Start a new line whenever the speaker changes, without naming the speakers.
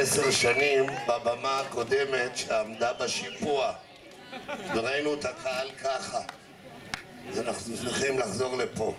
עשר שנים בבמה הקודמת שעמדה בשיפוע. וראינו את הקהל ככה. אז אנחנו צריכים לחזור לפה.